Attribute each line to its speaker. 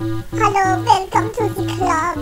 Speaker 1: Hello, welcome to the club.